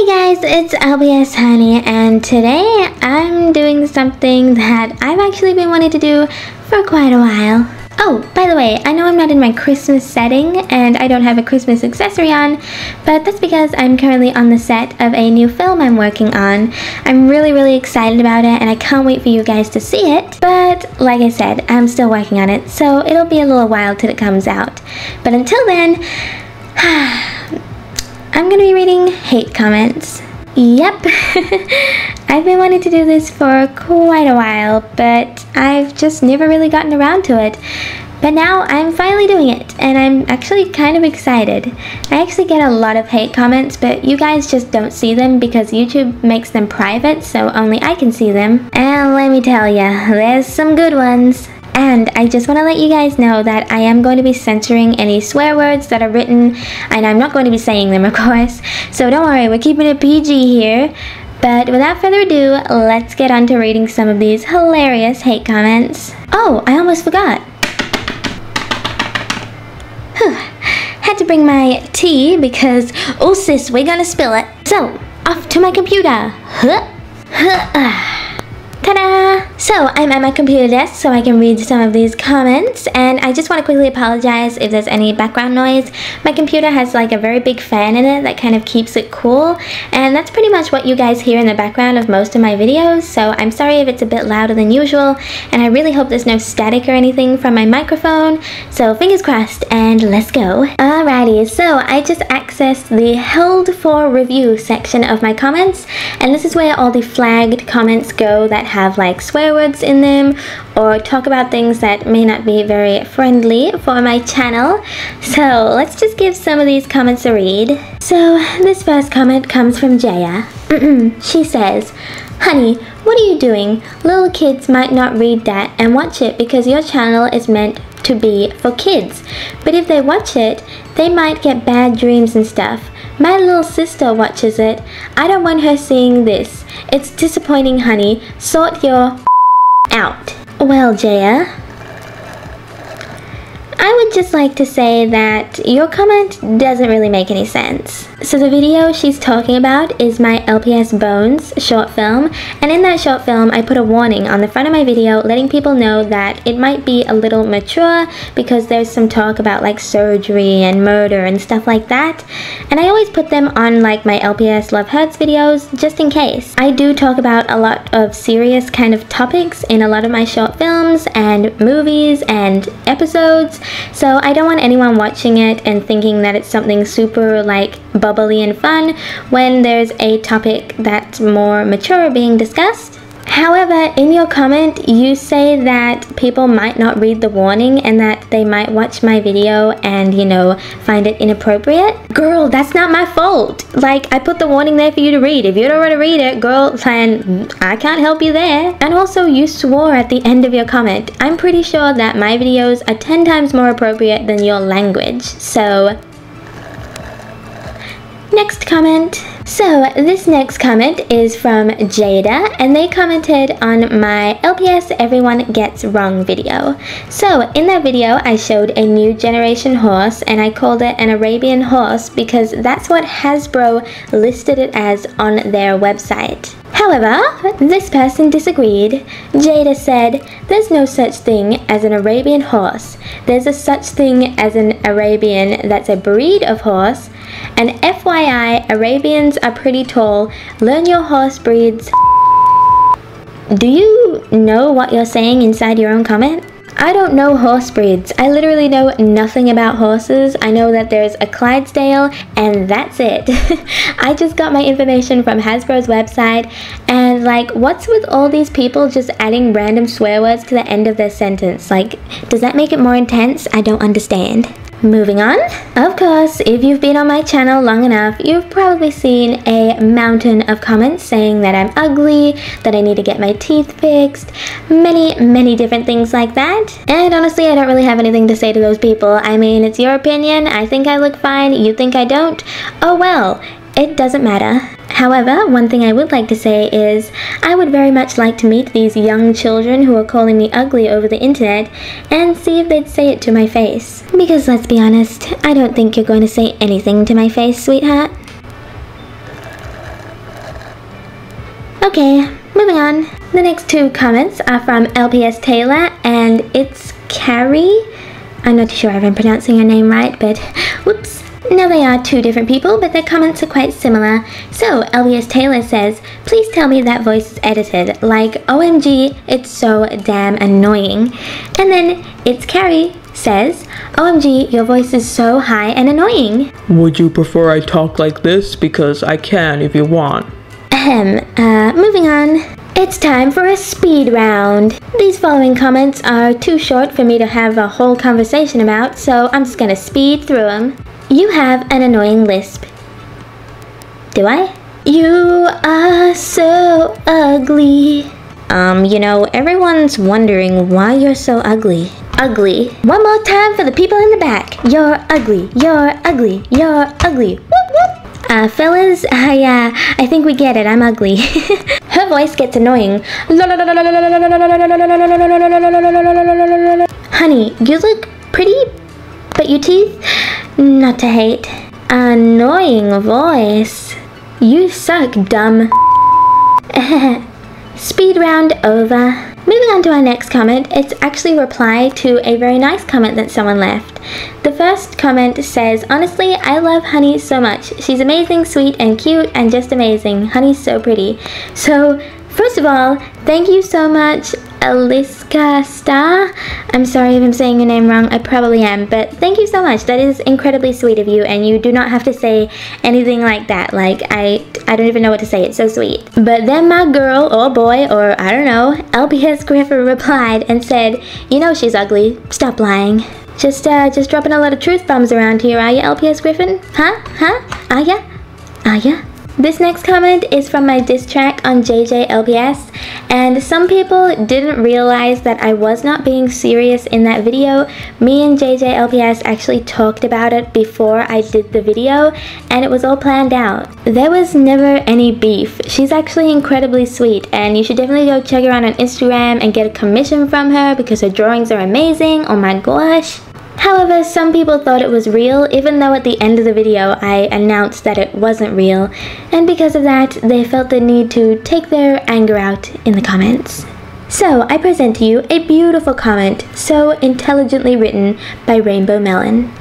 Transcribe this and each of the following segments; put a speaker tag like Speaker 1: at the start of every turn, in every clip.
Speaker 1: Hey guys, it's LPS Honey, and today I'm doing something that I've actually been wanting to do for quite a while. Oh, by the way, I know I'm not in my Christmas setting and I don't have a Christmas accessory on, but that's because I'm currently on the set of a new film I'm working on. I'm really, really excited about it and I can't wait for you guys to see it, but like I said, I'm still working on it, so it'll be a little while till it comes out. But until then, I'm gonna be reading hate comments. Yep, I've been wanting to do this for quite a while, but I've just never really gotten around to it. But now I'm finally doing it, and I'm actually kind of excited. I actually get a lot of hate comments, but you guys just don't see them because YouTube makes them private, so only I can see them. And let me tell ya, there's some good ones. And I just want to let you guys know that I am going to be censoring any swear words that are written, and I'm not going to be saying them, of course. So don't worry, we're keeping it PG here. But without further ado, let's get on to reading some of these hilarious hate comments. Oh, I almost forgot. Had to bring my tea because, oh sis, we're gonna spill it. So, off to my computer. Huh. Huh. Ah. Ta-da! So I'm at my computer desk so I can read some of these comments and I just want to quickly apologize if there's any background noise. My computer has like a very big fan in it that kind of keeps it cool and that's pretty much what you guys hear in the background of most of my videos so I'm sorry if it's a bit louder than usual and I really hope there's no static or anything from my microphone so fingers crossed and let's go. Alrighty, so I just accessed the held for review section of my comments and this is where all the flagged comments go that have like swear words in them or talk about things that may not be very friendly for my channel. So let's just give some of these comments a read. So this first comment comes from Jaya. she says, Honey, what are you doing? Little kids might not read that and watch it because your channel is meant to be for kids. But if they watch it, they might get bad dreams and stuff. My little sister watches it. I don't want her seeing this. It's disappointing, honey. Sort your out. Well, Jaya, I would just like to say that your comment doesn't really make any sense. So the video she's talking about is my LPS Bones short film, and in that short film I put a warning on the front of my video letting people know that it might be a little mature because there's some talk about like surgery and murder and stuff like that, and I always put them on like my LPS Love Hurts videos just in case. I do talk about a lot of serious kind of topics in a lot of my short films and movies and episodes, so I don't want anyone watching it and thinking that it's something super like bubbly and fun when there's a topic that's more mature being discussed. However, in your comment, you say that people might not read the warning and that they might watch my video and, you know, find it inappropriate. Girl, that's not my fault. Like, I put the warning there for you to read. If you don't want to read it, girl, then I can't help you there. And also, you swore at the end of your comment. I'm pretty sure that my videos are 10 times more appropriate than your language. So, Next comment. So this next comment is from Jada and they commented on my LPS Everyone Gets Wrong video. So in that video I showed a new generation horse and I called it an Arabian horse because that's what Hasbro listed it as on their website. However, this person disagreed. Jada said, There's no such thing as an Arabian horse. There's a such thing as an Arabian that's a breed of horse. And FYI, Arabians are pretty tall. Learn your horse breeds. Do you know what you're saying inside your own comment? I don't know horse breeds. I literally know nothing about horses. I know that there's a Clydesdale and that's it. I just got my information from Hasbro's website and like what's with all these people just adding random swear words to the end of their sentence? Like does that make it more intense? I don't understand. Moving on. Of course, if you've been on my channel long enough, you've probably seen a mountain of comments saying that I'm ugly, that I need to get my teeth fixed, many, many different things like that. And honestly, I don't really have anything to say to those people. I mean, it's your opinion. I think I look fine. You think I don't? Oh well, it doesn't matter. However, one thing I would like to say is I would very much like to meet these young children who are calling me ugly over the internet and see if they'd say it to my face. Because let's be honest, I don't think you're going to say anything to my face, sweetheart. Okay, moving on. The next two comments are from LPS Taylor and it's Carrie. I'm not sure if I'm pronouncing her name right, but whoops. Now they are two different people, but their comments are quite similar. So, LPS Taylor says, please tell me that voice is edited. Like, OMG, it's so damn annoying. And then, it's Carrie says, OMG, your voice is so high and annoying.
Speaker 2: Would you prefer I talk like this? Because I can if you want.
Speaker 1: Ahem, uh, moving on. It's time for a speed round. These following comments are too short for me to have a whole conversation about, so I'm just gonna speed through them. You have an annoying lisp. Do I? You are so ugly. Um, you know, everyone's wondering why you're so ugly. Ugly. One more time for the people in the back. You're ugly. You're ugly. You're ugly. Whoop whoop. Uh, fellas, I, uh, I think we get it. I'm ugly. Her voice gets annoying. Honey, you look pretty, your teeth, not to hate. Annoying voice. You suck, dumb. Speed round over. Moving on to our next comment, it's actually a reply to a very nice comment that someone left. The first comment says, Honestly, I love Honey so much. She's amazing, sweet, and cute, and just amazing. Honey's so pretty. So, first of all, thank you so much, Aliska Star. I'm sorry if I'm saying your name wrong, I probably am, but thank you so much. That is incredibly sweet of you, and you do not have to say anything like that. Like, I, I don't even know what to say, it's so sweet. But then my girl, or boy, or I don't know, LPS Griffin replied and said, You know she's ugly, stop lying. Just, uh, just dropping a lot of truth bombs around here, are you, LPS Griffin? Huh? Huh? Are ya? Are ya? This next comment is from my diss track on JJ JJLPS, and some people didn't realize that I was not being serious in that video. Me and JJ JJLPS actually talked about it before I did the video, and it was all planned out. There was never any beef. She's actually incredibly sweet, and you should definitely go check her out on Instagram and get a commission from her because her drawings are amazing. Oh my gosh. However, some people thought it was real, even though at the end of the video I announced that it wasn't real, and because of that, they felt the need to take their anger out in the comments. So, I present to you a beautiful comment, so intelligently written by Rainbow Melon.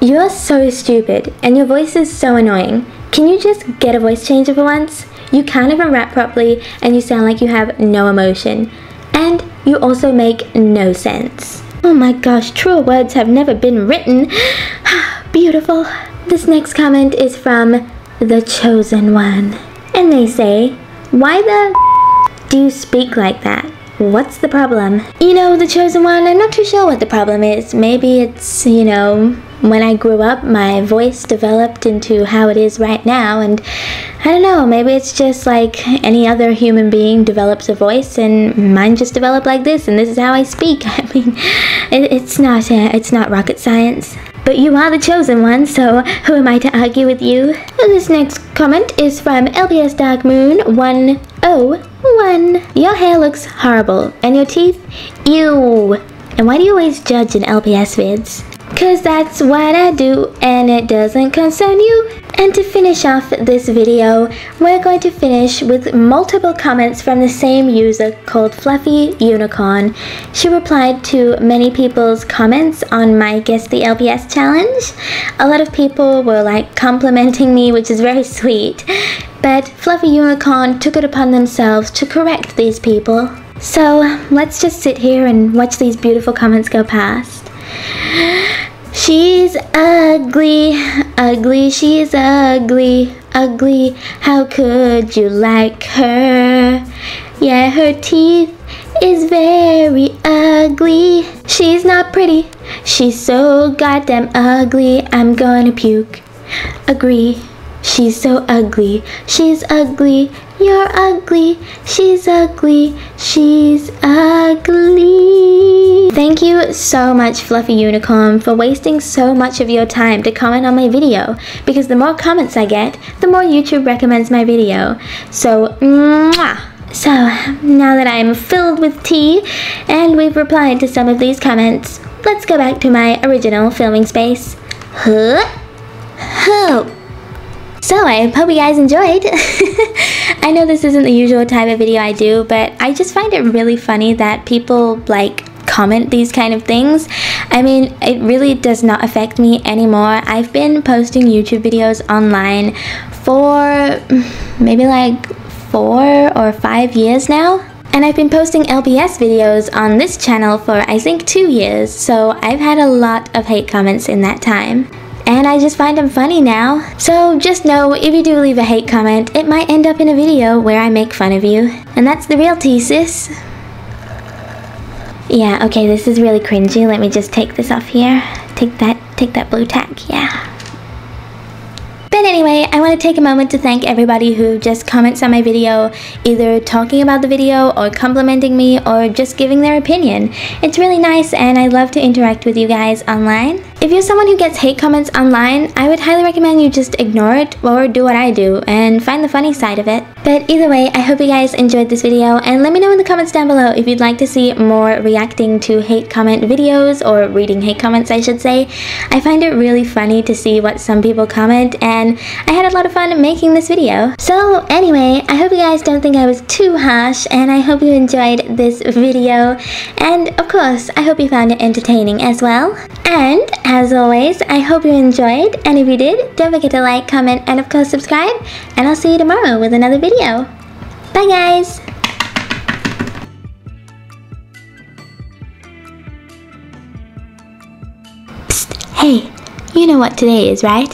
Speaker 1: You're so stupid, and your voice is so annoying. Can you just get a voice changer for once? You can't even rap properly, and you sound like you have no emotion. And you also make no sense. Oh my gosh, truer words have never been written. Beautiful. This next comment is from The Chosen One. And they say, Why the do you speak like that? What's the problem? You know, The Chosen One, I'm not too sure what the problem is. Maybe it's, you know, when I grew up, my voice developed into how it is right now, and I don't know, maybe it's just like any other human being develops a voice, and mine just developed like this, and this is how I speak. I mean, it, it's not uh, it's not rocket science. But you are the chosen one, so who am I to argue with you? This next comment is from LPS Dark Moon 101. Your hair looks horrible, and your teeth, ew. And why do you always judge in LPS vids? Cause that's what I do and it doesn't concern you. And to finish off this video, we're going to finish with multiple comments from the same user called Fluffy Unicorn. She replied to many people's comments on my Guess the LPS challenge. A lot of people were like complimenting me, which is very sweet. But Fluffy Unicorn took it upon themselves to correct these people. So let's just sit here and watch these beautiful comments go past. She's ugly, ugly, she's ugly, ugly. How could you like her? Yeah, her teeth is very ugly. She's not pretty, she's so goddamn ugly. I'm gonna puke. Agree. She's so ugly, she's ugly, you're ugly, she's ugly, she's ugly. Thank you so much Fluffy Unicorn for wasting so much of your time to comment on my video because the more comments I get, the more YouTube recommends my video. So, mwah! So, now that I'm filled with tea and we've replied to some of these comments, let's go back to my original filming space. Huh? Huh? So I hope you guys enjoyed. I know this isn't the usual type of video I do, but I just find it really funny that people like comment these kind of things. I mean, it really does not affect me anymore. I've been posting YouTube videos online for maybe like four or five years now. And I've been posting LPS videos on this channel for I think two years, so I've had a lot of hate comments in that time. And I just find them funny now. So just know, if you do leave a hate comment, it might end up in a video where I make fun of you. And that's the real tea, sis. Yeah, okay, this is really cringy. Let me just take this off here. Take that, take that blue tack, yeah. But anyway, I want to take a moment to thank everybody who just comments on my video, either talking about the video or complimenting me or just giving their opinion. It's really nice and I love to interact with you guys online. If you're someone who gets hate comments online, I would highly recommend you just ignore it or do what I do and find the funny side of it. But either way, I hope you guys enjoyed this video and let me know in the comments down below if you'd like to see more reacting to hate comment videos or reading hate comments I should say. I find it really funny to see what some people comment and I had a lot of fun making this video. So anyway, I hope you guys don't think I was too harsh and I hope you enjoyed this video and of course I hope you found it entertaining as well. And as always, I hope you enjoyed, and if you did, don't forget to like, comment, and of course subscribe, and I'll see you tomorrow with another video. Bye guys! Psst, hey, you know what today is, right?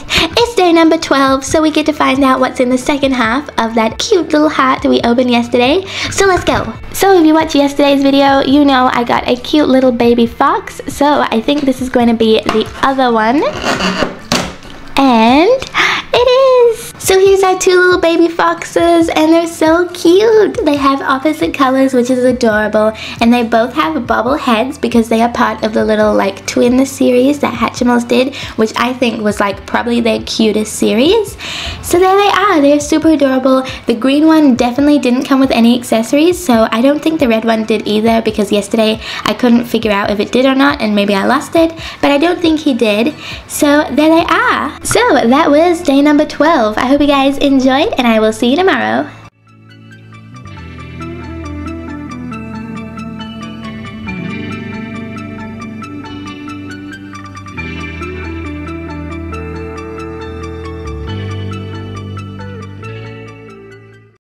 Speaker 1: Day number 12, so we get to find out what's in the second half of that cute little hat that we opened yesterday. So let's go. So if you watched yesterday's video, you know I got a cute little baby fox. So I think this is going to be the other one. And it is! So here's our two little baby foxes and they're so cute. They have opposite colors which is adorable and they both have bubble heads because they are part of the little like twin series that Hatchimals did which I think was like probably their cutest series. So there they are. They're super adorable. The green one definitely didn't come with any accessories so I don't think the red one did either because yesterday I couldn't figure out if it did or not and maybe I lost it but I don't think he did. So there they are. So that was day number 12. I hope you guys enjoyed and I will see you tomorrow.